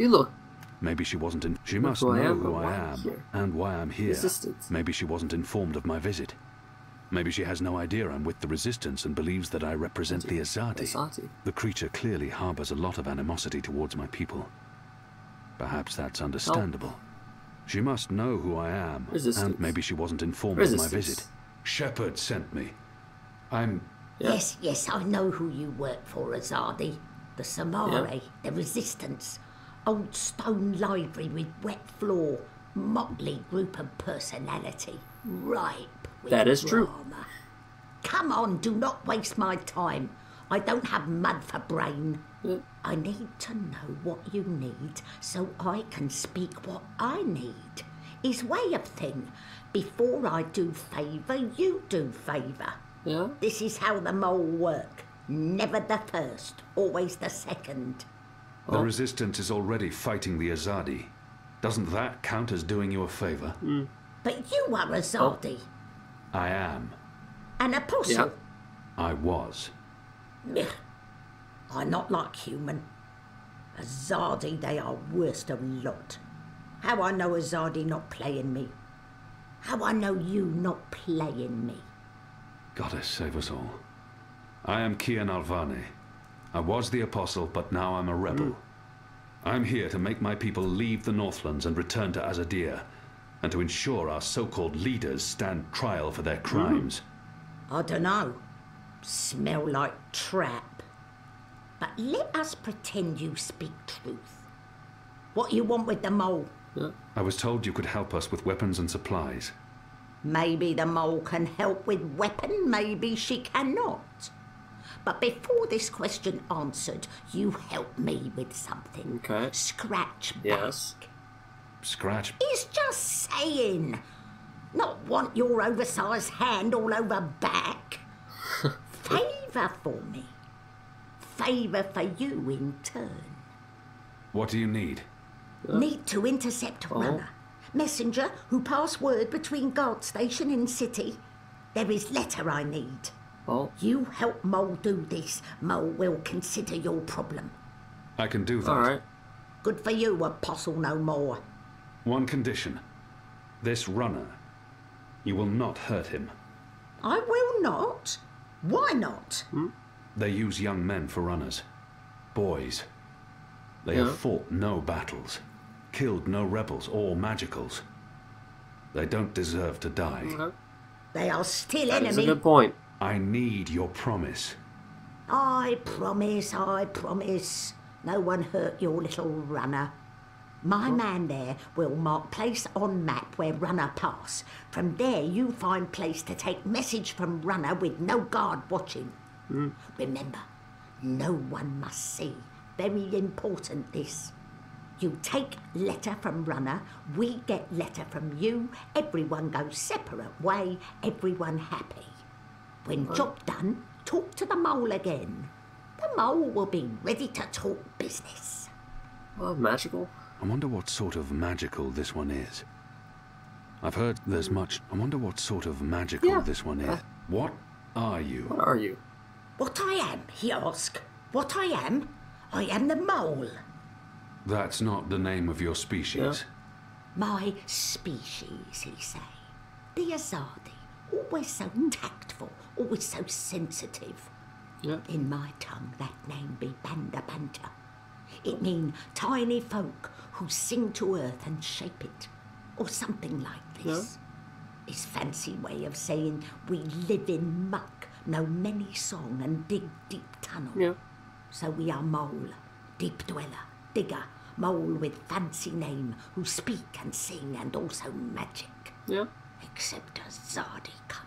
You look. Maybe she wasn't in. She must know am, who I am here? and why I'm here. Resistance. Maybe she wasn't informed of my visit. Maybe she has no idea I'm with the Resistance and believes that I represent the Azadi. Azadi. The creature clearly harbors a lot of animosity towards my people. Perhaps that's understandable. She must know who I am, Resistance. and maybe she wasn't informed of my visit. Shepard sent me. I'm. Yeah. Yes, yes, I know who you work for, Azadi. The Samare, Yeah. the Resistance. Old stone library with wet floor. Motley group of personality. Ripe with That is true. drama. Come on, do not waste my time. I don't have mud for brain. Yeah. I need to know what you need so I can speak what I need. His way of thing. Before I do favour, you do favour. Yeah. This is how the mole work. Never the first, always the second. The oh. Resistance is already fighting the Azadi. Doesn't that count as doing you a favor? Mm. But you are Azadi, I am. an apostle. Yeah. I was. Ugh. I'm not like human. Azadi, they are worst of lot. How I know Azadi not playing me. How I know you not playing me. Goddess save us all. I am Kian Alvane. I was the apostle, but now I'm a rebel. I'm here to make my people leave the Northlands and return to Azadir, and to ensure our so-called leaders stand trial for their crimes. Hmm. I dunno. Smell like trap. But let us pretend you speak truth. What you want with the mole? Yeah. I was told you could help us with weapons and supplies. Maybe the mole can help with weapon, maybe she cannot. But before this question answered, you help me with something. Okay. Scratch back. Yes. Scratch. He's just saying. Not want your oversized hand all over back. Favour for me. Favour for you in turn. What do you need? Uh, need to intercept uh-huh. runner. Messenger who pass word between guard station and city. There is letter I need. Oh. You help Mole do this, Mole will consider your problem. I can do that. All right. Good for you, Apostle no more. One condition. This runner. You will not hurt him. I will not. Why not? Hmm? They use young men for runners. Boys. They Yeah. have fought no battles, killed no rebels or magicals. They don't deserve to die. Okay. They are still That is a good point. I need your promise. I promise, I promise. No one hurt your little runner. My man there will mark place on map where runner pass. From there you find place to take message from runner with no guard watching. Hmm. Remember, no one must see. Very important this. You take letter from runner, we get letter from you, everyone goes separate way, everyone happy. When job done, talk to the mole again. The mole will be ready to talk business. Well, magical. I wonder what sort of magical this one is. I've heard there's much. I wonder what sort of magical Yeah. this one is. Uh. What are you? What are you? What I am, he asked. What I am? I am the mole. That's not the name of your species. My species, he say. The Azadi, always so tactful, always so sensitive. Yeah. In my tongue, that name be Banda Banta. It mean tiny folk who sing to earth and shape it, or something like this. His fancy way of saying we live in muck, know many song and dig deep tunnel. Yeah. So we are mole, deep dweller, digger, mole with fancy name, who speak and sing and also magic. Yeah. Except Azadi come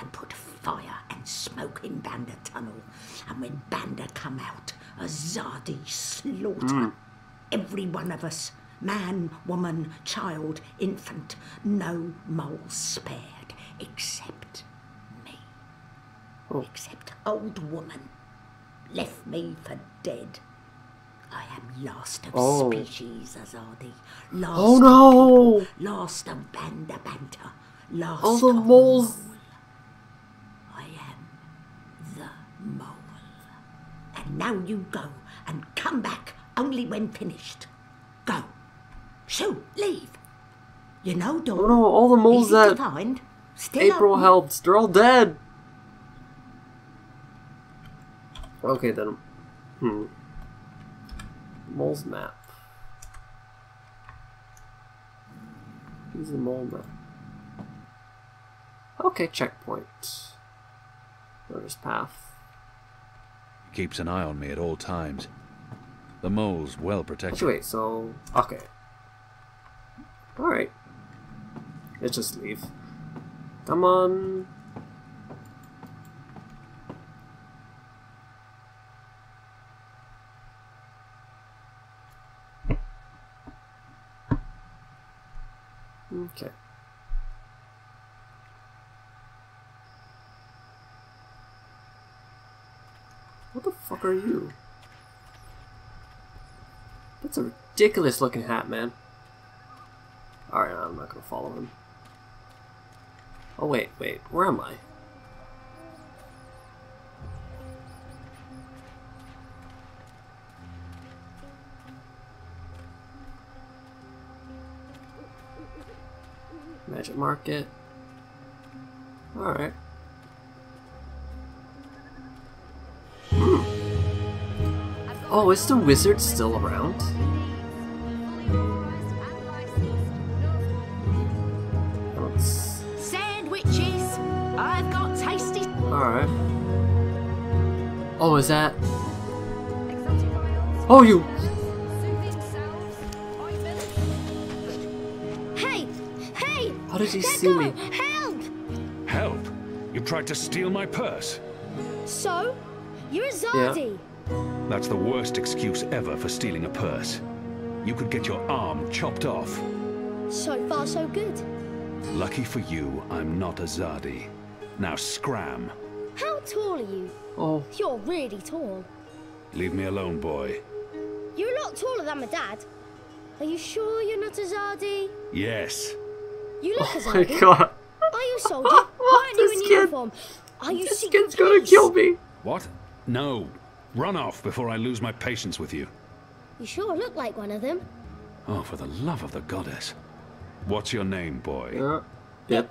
and put fire and smoke in Banda tunnel. And when Banda come out, a Zardi slaughter. Hmm. Every one of us, man, woman, child, infant, no mole spared, except me. Oh. Except old woman, left me for dead. I am last of Oh. species, Azadi. Last Oh of no! people, last of Banda Banta. Last All the mole. I am the mole. And now you go and come back only when finished. Go. Shoot, leave. You know, Dawn. Oh no, all the moles that find. Still April open. helped, they're all dead. Okay then. Hmm. Mole's map. Use the mole map. Okay, checkpoint. There's path. Keeps an eye on me at all times. The mole's well protected. Actually, wait, so. Okay. Alright. Let's just leave. Come on. Okay. What the fuck are you? That's a ridiculous looking hat, man. Alright, I'm not gonna follow him. Oh, wait, wait, where am I? Magic Market. Alright. Oh, is the wizard still around? Let's... Sandwiches. I've got tasty. Alright. Oh, is that... Oh, you... Hey! Hey! How did he Let see go! me? Help! Help! You tried to steal my purse. So? You're Azadi. That's the worst excuse ever for stealing a purse. You could get your arm chopped off. So far, so good. Lucky for you, I'm not Azadi. Now scram. How tall are you? Oh, You're really tall. Leave me alone, boy. You're a lot taller than my dad. Are you sure you're not Azadi? Yes. You look oh a oh my Zardi. god. Are you a soldier? Why aren't you This in kid- uniform? Are you This secret kid's gonna kill me. What? No. Run off before I lose my patience with you. You sure look like one of them. Oh, for the love of the goddess. What's your name, boy? Uh, Bip.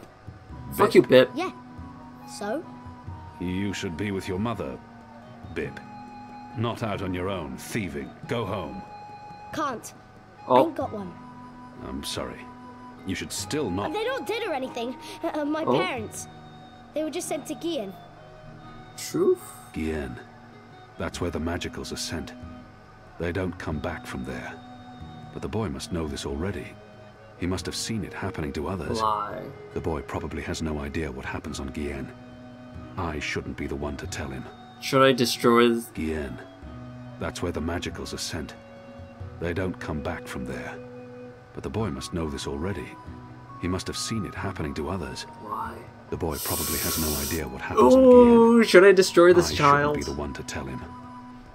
Fuck you, Bip. Yeah. So? You should be with your mother, Bib. Not out on your own, thieving. Go home. Can't. Oh, Ain't got one. I'm sorry. You should still not. They're not dead or anything. Uh, my Oh. parents. They were just sent to Gian. truth? Gien. That's where the magicals are sent. They don't come back from there. But the boy must know this already. He must have seen it happening to others. Lie. The boy probably has no idea what happens on Gien. I shouldn't be the one to tell him. Should I destroy this? Gien. That's where the magicals are sent. They don't come back from there. But the boy must know this already. He must have seen it happening to others. Lie. The boy probably has no idea what happens on Gien. Oh, should I destroy this I child? shouldn't be the one to tell him.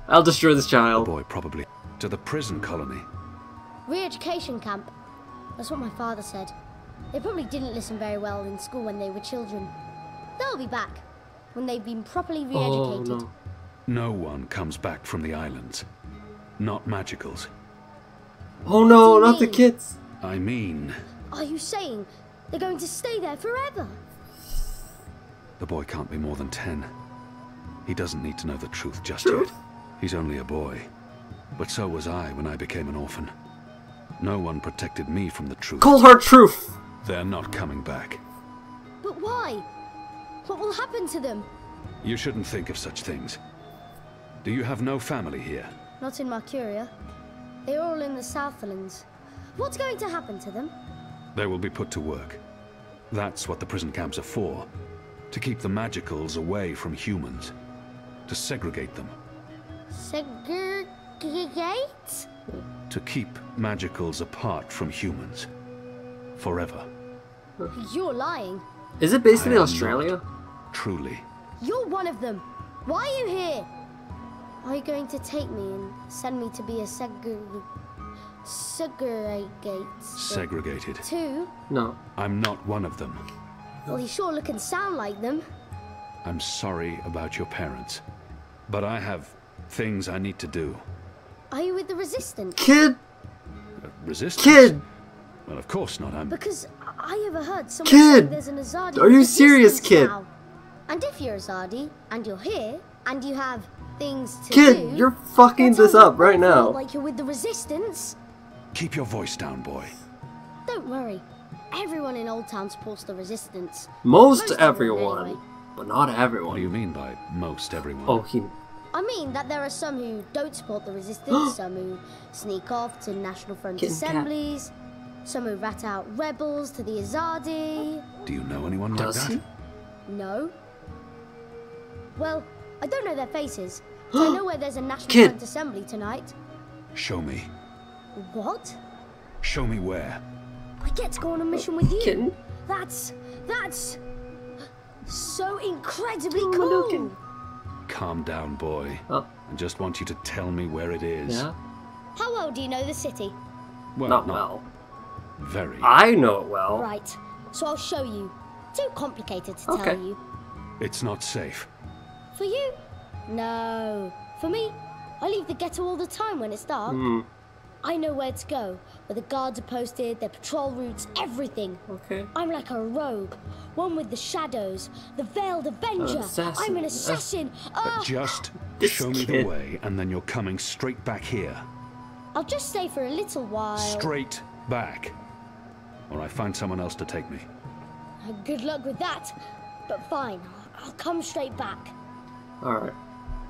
I'll destroy this child. The child. boy probably to the prison colony. Re-education camp. That's what my father said. They probably didn't listen very well in school when they were children. They'll be back when they've been properly Oh re-educated. no. No one comes back from the islands. Not magicals. Oh no, What do you not the kids. I mean, Are you saying they're going to stay there forever? The boy can't be more than ten. He doesn't need to know the truth just yet. He's only a boy. But so was I when I became an orphan. No one protected me from the truth. Call her truth. They're not coming back. But why? What will happen to them? You shouldn't think of such things. Do you have no family here? Not in Mercuria. They're all in the Southlands. What's going to happen to them? They will be put to work. That's what the prison camps are for. To keep the magicals away from humans. To segregate them. Segregate? To keep magicals apart from humans. Forever. You're lying. Is it based I in am Australia? Truly. You're one of them. Why are you here? Are you going to take me and send me to be a segre- segregate? Segregated. Two? No. I'm not one of them. Well, you sure look and sound like them. I'm sorry about your parents. But I have things I need to do. Are you with the Resistance? Kid. Uh, resistance? Kid! Well, of course not. I'm. Because I overheard someone Kid! saying there's an Azadi. Are you serious, kid? now. And if you're Azadi and you're here and you have things to Kid, do, you're fucking this up right now. Like you're with the resistance. Keep your voice down, boy. Don't worry. Everyone in Old Town supports the resistance. Most Most everyone. everyone, anyway. But not everyone. What do you mean by most everyone? Oh, he. I mean that there are some who don't support the resistance, some who sneak off to National Front Kitten cat. assemblies, some who rat out rebels to the Azadi. Do you know anyone like Does that? he? No. Well, I don't know their faces. but I know where there's a National Kid. Front assembly tonight. Show me. What? Show me where. I get to go on a mission with you. Kitten? That's that's so incredibly Oh, cool. looking. Calm down, boy. Oh, I just want you to tell me where it is. yeah? How well do you know the city? Well, Not not well. very. I know it well. Right. So I'll show you. Too complicated to Okay. tell you. It's not safe. For you? No. For me, I leave the ghetto all the time when it's dark. Hmm. I know where to go, where the guards are posted, their patrol routes, everything. Okay. I'm like a rogue, one with the shadows, the veiled avenger. assassin. I'm an Uh, assassin. But Ah, just This show me the way, and then you're coming straight back here. I'll just stay for a little while. Straight back. Or I find someone else to take me. Good luck with that. But fine, I'll come straight back. Alright.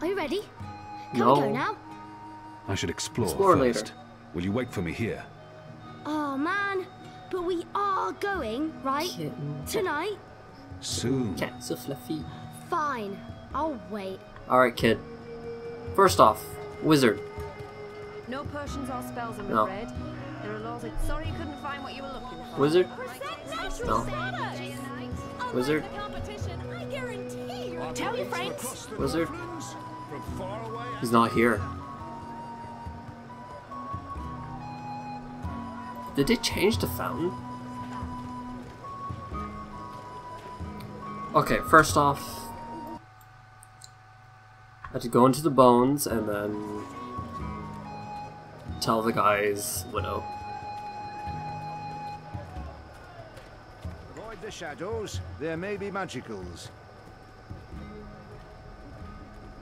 Are you ready? Can No. we go now? I should explore, Explore first. later. Will you wait for me here? Oh man, but we are going, right? Tonight? Soon. Cat so fluffy. Fine, I'll wait. Alright, kid. First off, wizard. No potions or spells, I'm No. afraid. There are laws. Sorry you couldn't find what you were looking for. Wizard? No. Wizard? Tell your friends. Wizard? He's not here. Did they change the fountain? Okay, first off, I had to go into the bones and then tell the guy's widow. Avoid the shadows. There may be magicals.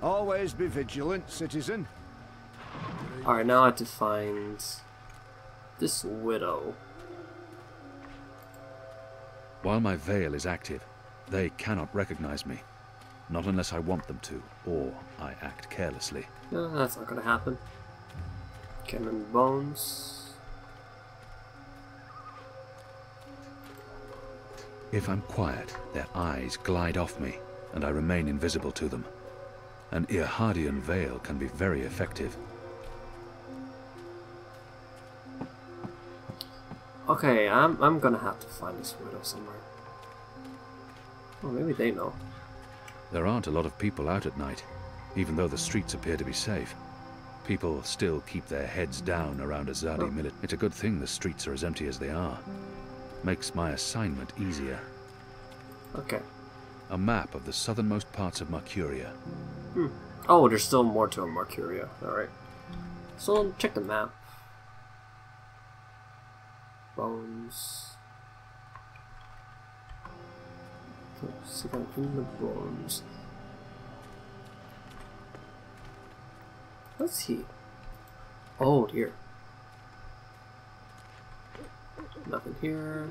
Always be vigilant, citizen. Alright, now I have to find this widow. While my veil is active, they cannot recognize me. Not unless I want them to, or I act carelessly. No, that's not gonna happen. Cannon bones. If I'm quiet, their eyes glide off me, and I remain invisible to them. An Irhadian veil can be very effective. Okay, I'm I'm gonna have to find this widow somewhere. Well, maybe they know. There aren't a lot of people out at night, even though the streets appear to be safe. People still keep their heads down around Azadi Oh. Millet. It's a good thing the streets are as empty as they are. Makes my assignment easier. Okay. A map of the southernmost parts of Mercuria. Hmm. Oh, there's still more to Mercuria. Alright. So check the map. Bones. Let's see if I'm in the bones. What's he? Oh dear. Nothing here.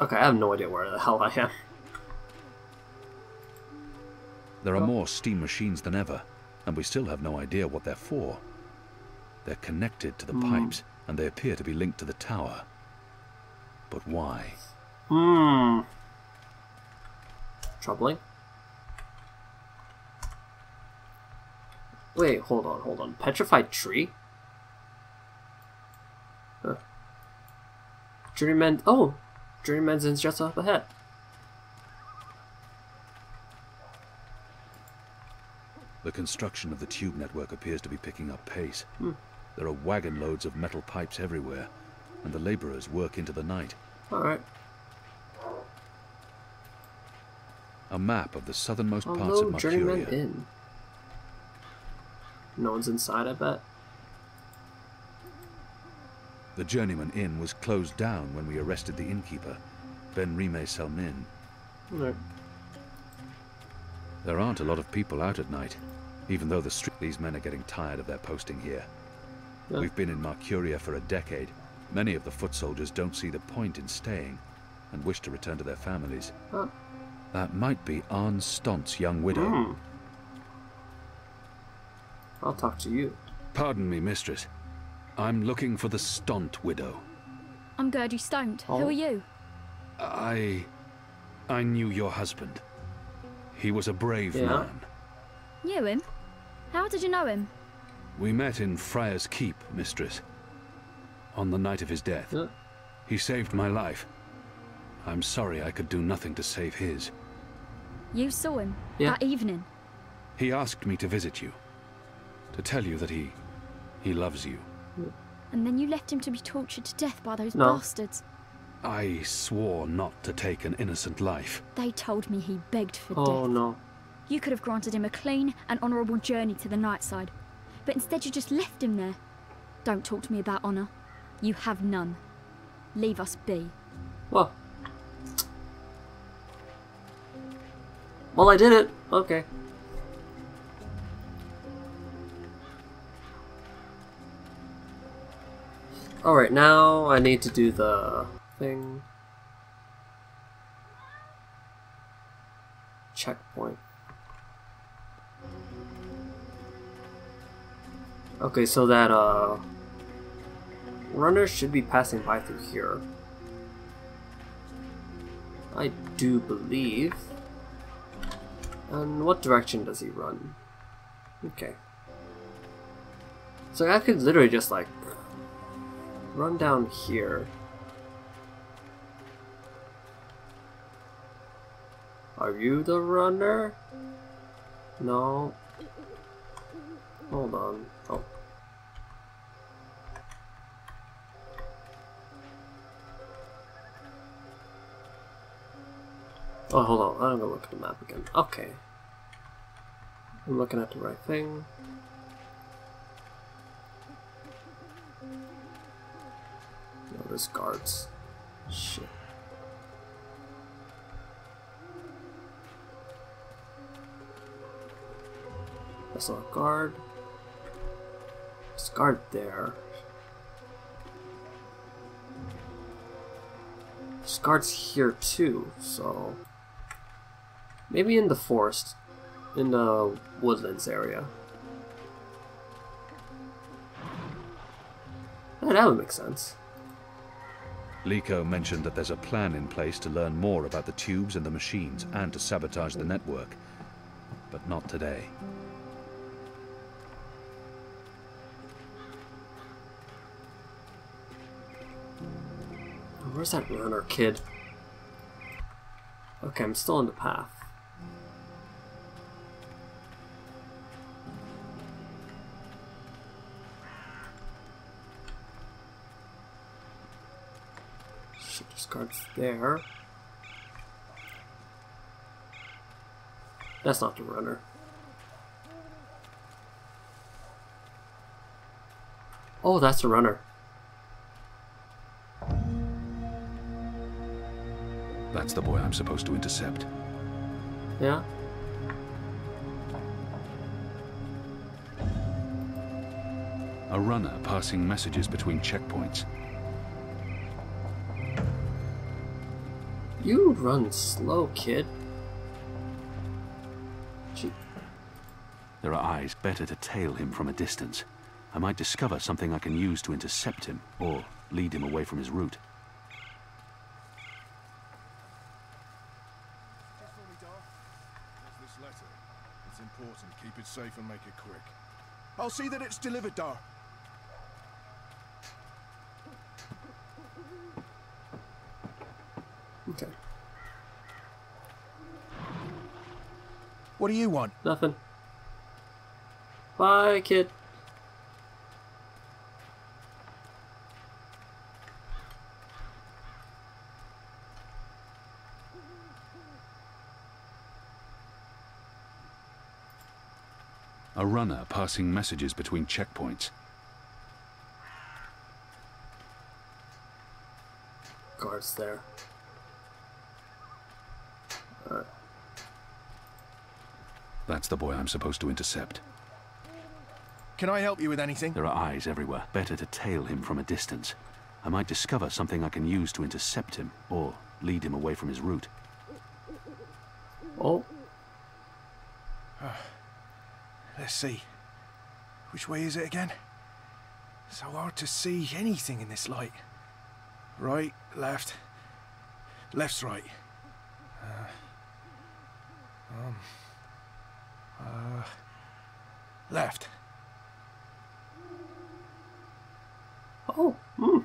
Okay, I have no idea where the hell I am. There are more steam machines than ever, and we still have no idea what they're for. They're connected to the pipes, and they appear to be linked to the tower. But why? Hmm. Troubling. Wait, hold on, hold on. Petrified tree? Huh. Journeyman. Oh! Dream Engine's just up ahead. The construction of the tube network appears to be picking up pace. Hmm. There are wagon loads of metal pipes everywhere, and the laborers work into the night. Alright. A map of the southernmost Although parts of Mercuria. In. No one's inside, I bet. The Journeyman Inn was closed down when we arrested the innkeeper, Ben Rime Selmin. Alright. There aren't a lot of people out at night, even though the street these men are getting tired of their posting here. Yeah. We've been in Mercuria for a decade. Many of the foot soldiers don't see the point in staying and wish to return to their families. Huh. That might be Arne Stont's young widow. Hmm. I'll talk to you. Pardon me, mistress. I'm looking for the Stott widow. I'm Gertie Stoned. Oh. Who are oh. you? I... I knew your husband. He was a brave Yeah? man. Knew him? How did you know him? We met in Friar's Keep, mistress. On the night of his death. Yeah. He saved my life. I'm sorry I could do nothing to save his. You saw him Yeah. that evening. He asked me to visit you. To tell you that he... he loves you. And then you left him to be tortured to death by those No. bastards. I swore not to take an innocent life. They told me he begged for Oh death. Oh, no. You could have granted him a clean and honourable journey to the night side. But instead you just left him there. Don't talk to me about honour. You have none. Leave us be. Well. Well, I did it. Okay. Alright, now I need to do the thing. Checkpoint. Okay, so that, uh. Runner should be passing by through here. I do believe. And what direction does he run? Okay. So I could literally just like run down here. Are you the runner? No. Hold on. Oh. Oh, hold on. I'm gonna look at the map again. Okay. I'm looking at the right thing. No, there's guards. Shit. That's not a guard. There's a guard there. There's guards here too, so maybe in the forest, in the woodlands area. Yeah, that would make sense. Likho mentioned that there's a plan in place to learn more about the tubes and the machines and to sabotage the network. But not today. Where's that runner kid? Okay, I'm still on the path. Guards there. That's not the runner. Oh, that's the runner. That's the boy I'm supposed to intercept. Yeah? A runner passing messages between checkpoints. You run slow, kid. Gee, There are eyes better to tail him from a distance. I might discover something I can use to intercept him, or lead him away from his route. Just for me, Dar. There's this letter. It's important. Keep it safe and make it quick. I'll see that it's delivered, Dar. Okay. What do you want? Nothing. Bye, kid. A runner passing messages between checkpoints. Guards there. That's the boy I'm supposed to intercept. Can I help you with anything? There are eyes everywhere. Better to tail him from a distance. I might discover something I can use to intercept him, or lead him away from his route. Oh, Let's see. Which way is it again? So hard to see anything in this light. Right, left. Left's right. Uh, um. Uh. Left. oh, hmm.